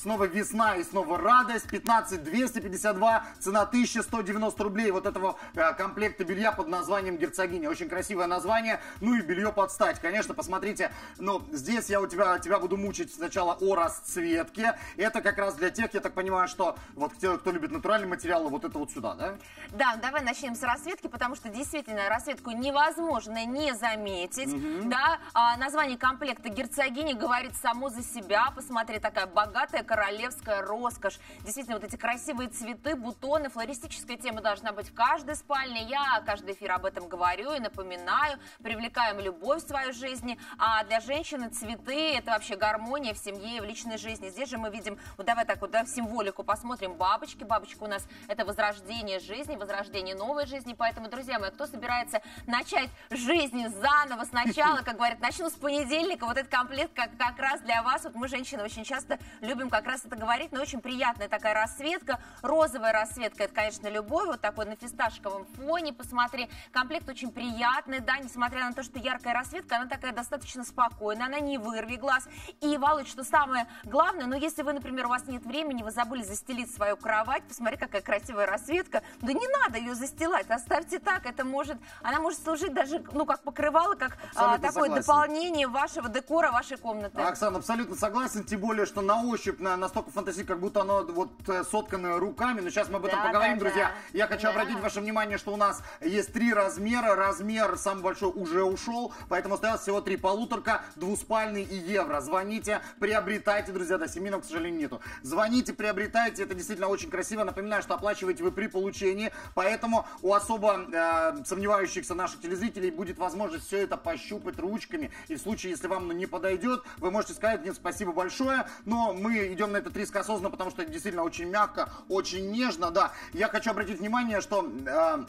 снова весна и снова радость. 15 252, цена 1190 рублей вот этого э, комплекта белья под названием Герцогиня. Очень красивое название, ну и белье под стать. Конечно, посмотрите, но здесь я у тебя, тебя буду мучить сначала о расцветке. Это как раз для тех, я так понимаю, что вот те, кто любит натуральные материалы, вот это вот сюда, да? Да, давай начнем с расцветки, потому что действительно расцветку невозможно не заметить. Да, а, название комплекта герцогини говорит само за себя. Посмотри, такая богатая королевская роскошь. Действительно, вот эти красивые цветы, бутоны, флористическая тема должна быть в каждой спальне. Я каждый эфир об этом говорю и напоминаю. Привлекаем любовь в свою жизнь. А для женщины цветы это вообще гармония в семье и в личной жизни. Здесь же мы видим, вот давай так вот, да, в символику посмотрим бабочки. Бабочка у нас это возрождение жизни, возрождение новой жизни. Поэтому, друзья мои, кто собирается начать жизнь заново сначала, как говорят, начну с понедельника, вот этот комплект как, как раз для вас. Вот мы, женщины, очень часто любим как раз это говорить, но очень приятная такая расцветка. Розовая расцветка, это, конечно, любовь, вот такой на фисташковом фоне, посмотри. Комплект очень приятный, да, несмотря на то, что яркая расцветка, она такая достаточно спокойная, она не вырви глаз. И, Володь, что самое главное, ну, если вы, например, у вас нет времени, вы забыли застелить свою кровать, посмотри, какая красивая расцветка, да не надо ее застилать, оставьте так, это может, она может служить даже, ну, как покрывало, как а, такое согласен. дополнение вашего декора, вашей комнаты. Оксана, абсолютно согласен, тем более, что на ощупь на, настолько фантастично, как будто оно вот э, соткано руками, но сейчас мы об этом Да, поговорим, да, друзья. да. Я хочу Да. обратить ваше внимание, что у нас есть три размера, размер самый большой уже ушел, поэтому осталось всего три полуторка, двуспальный и евро. Звоните, приобретайте, друзья, до 7 но, к сожалению, нету. Звоните, приобретайте, это действительно очень красиво. Напоминаю, что оплачиваете вы при получении, поэтому у особо э, сомневающихся наших телезрителей будет возможность все это пощупать ручками. И в случае, если вам ну, не подойдет, вы можете сказать, нет, спасибо большое, но мы идем на этот риск осознанно, потому что это действительно очень мягко, очень нежно, да. Я хочу обратить внимание, что... э,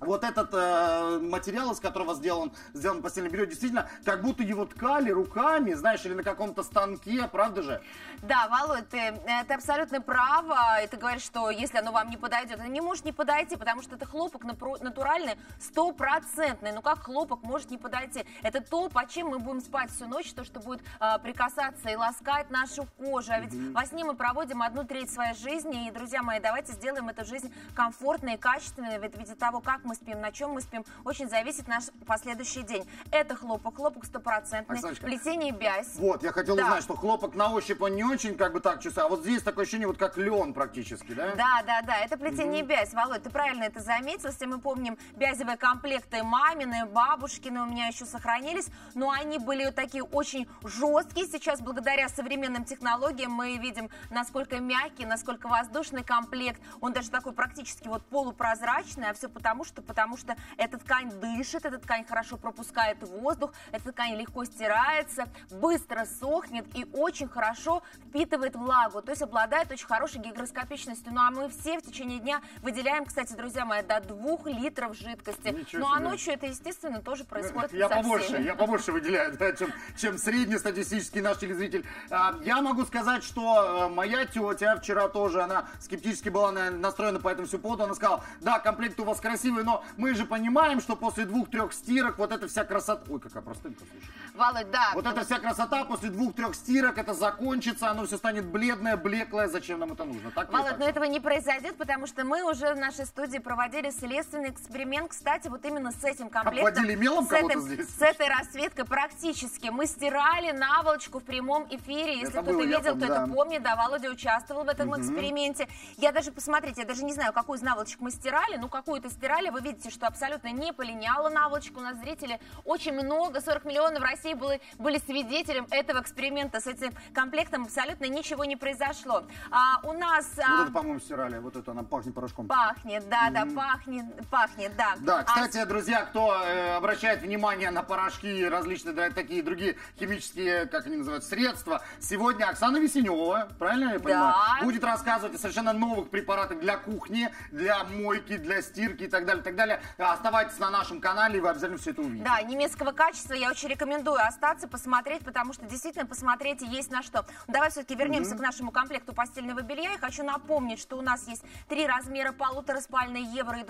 вот этот э, материал, из которого сделан, сделан постельное белье, действительно, как будто его ткали руками, знаешь, или на каком-то станке, правда же? Да, Володь, ты, э, ты абсолютно права. И ты говоришь, что если оно вам не подойдет, оно не может не подойти, потому что это хлопок натуральный, стопроцентный. Ну как хлопок может не подойти? Это то, по чем мы будем спать всю ночь, то, что будет а, прикасаться и ласкать нашу кожу. А ведь во сне мы проводим одну треть своей жизни. И, друзья мои, давайте сделаем эту жизнь комфортной и качественной. Ведь в виде того, как мы спим, на чем мы спим, очень зависит наш последующий день. Это хлопок, хлопок стопроцентный, плетение бязь. Вот, я хотел Да. узнать, что хлопок на ощупь он не очень как бы так чувствую, а вот здесь такое ощущение, вот как лен практически, да? Да, да, да, это плетение бязь. Володь, ты правильно это заметил. Если мы помним бязевые комплекты мамины, бабушкины у меня еще сохранились, но они были такие очень жесткие. Сейчас, благодаря современным технологиям, мы видим, насколько мягкий, насколько воздушный комплект. Он даже такой практически вот полупрозрачный, а все потому что, потому что эта ткань дышит, эта ткань хорошо пропускает воздух, эта ткань легко стирается, быстро сохнет и очень хорошо впитывает влагу, то есть обладает очень хорошей гигроскопичностью. Ну а мы все в течение дня выделяем, кстати, друзья мои, до двух литров жидкости. Ничего ну а себе. ночью это, естественно, тоже происходит Я побольше, всеми. я побольше выделяю, да, чем, чем среднестатистический наш телезритель. А, я могу сказать, что э, моя тетя вчера тоже, она скептически была на- настроена по этому всю поводу. Она сказала, да, комплект у вас красивый, но мы же понимаем, что после двух-трех стирок вот эта вся красота... Ой, какая простынка, слушай. Володь, да. Вот эта вся красота после двух-трех стирок, это закончится, оно все станет бледное, блеклое. Зачем нам это нужно? Так Володь, так? но этого не произойдет, потому что мы уже в нашей студии проводили следственный эксперимент, кстати, вот именно с этим комплектом. Обводили мелом с, этим- здесь? с этой расцветкой практически. Мы стирали наволочку в прямом эфире. Если Это кто-то видел, помню, то это да. помнит. Да, Володя участвовал в этом эксперименте. Я даже, посмотрите, я даже не знаю, какую из наволочек мы стирали. Ну, какую-то стирали. Вы видите, что абсолютно не полиняла наволочка. У нас зрители очень много, 40 миллионов в России были, были свидетелем этого эксперимента. С этим комплектом абсолютно ничего не произошло. А, у нас... а, Вот это, по-моему, стирали. Вот это она пахнет порошком. Пахнет, да, да, пахнет, пахнет, да. Да, А кстати, друзья, кто э, обращает внимание на порошки и различные да, такие другие химические, как они называют, средства, сегодня Оксана Весенева, правильно я понимаю, Да. будет рассказывать о совершенно новых препаратах для кухни, для мойки, для стирки и так далее. Далее, так далее. Оставайтесь на нашем канале, и вы обязательно все это увидите. Да, немецкого качества я очень рекомендую остаться, посмотреть, потому что действительно посмотреть есть на что. Давай все-таки вернемся mm-hmm. к нашему комплекту постельного белья. Я хочу напомнить, что у нас есть три размера полутораспальной евро и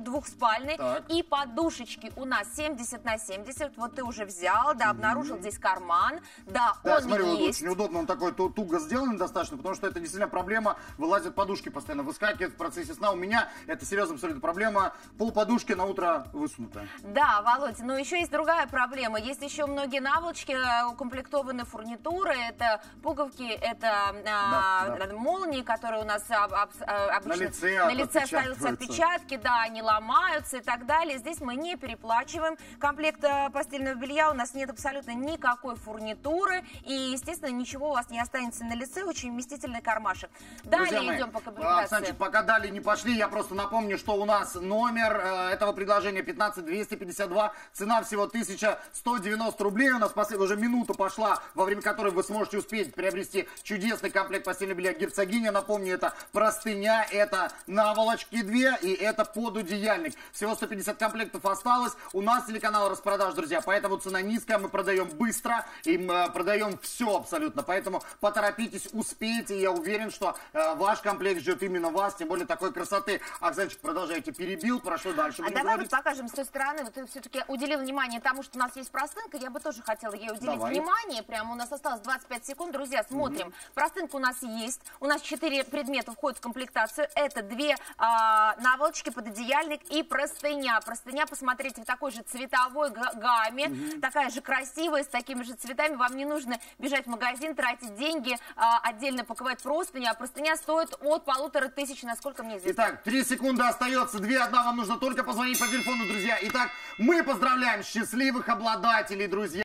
двухспальной. Так. И подушечки у нас 70 на 70. Вот ты уже взял, да, обнаружил mm-hmm. здесь карман. Да, да он смотри, есть. очень удобно, он такой туго сделан достаточно, потому что это действительно проблема. Вылазят подушки постоянно, выскакивают в процессе сна. У меня это серьезная абсолютно проблема. Пол подушки на утро высунутая. Да, Володь, но еще есть другая проблема. Есть еще многие наволочки, э, укомплектованные фурнитурой. Это пуговки, это да, а, да. молнии, которые у нас об, об, об, на лице, на лице остаются отпечатки, да, они ломаются и так далее. Здесь мы не переплачиваем комплект э, постельного белья. У нас нет абсолютно никакой фурнитуры. И, естественно, ничего у вас не останется на лице. Очень вместительный кармашек. Далее Друзья идем по комплектации. Александр, пока далее не пошли, я просто напомню, что у нас номер э, этого предложения 15252. Цена всего 1190 рублей. У нас последняя уже минута пошла, во время которой вы сможете успеть приобрести чудесный комплект постельного белья герцогиня. Напомню, это простыня, это наволочки две и это подудеяльник. Всего 150 комплектов осталось. У нас телеканал распродаж, друзья, поэтому цена низкая, мы продаем быстро и э, продаем все абсолютно. Поэтому поторопитесь, успейте. Я уверен, что э, ваш комплект ждет именно вас, тем более такой красоты. Аксенчик, продолжайте, перебил, он дальше. А давай вот покажем с той стороны. Вот ты все-таки уделил внимание тому, что у нас есть простынка. Я бы тоже хотела ей уделить давай. внимание. Прямо у нас осталось 25 секунд. Друзья, смотрим. Угу. Простынка у нас есть. У нас 4 предмета входят в комплектацию. Это две а, наволочки, пододеяльник и простыня. Простыня, посмотрите, в такой же цветовой гамме. Угу. Такая же красивая, с такими же цветами. Вам не нужно бежать в магазин, тратить деньги, а, отдельно паковать простыню. А простыня стоит от полутора тысяч, насколько мне известно. Итак, 3 секунды остается. 2, 1, нам нужно только позвонить по телефону, друзья. Итак, мы поздравляем счастливых обладателей, друзья.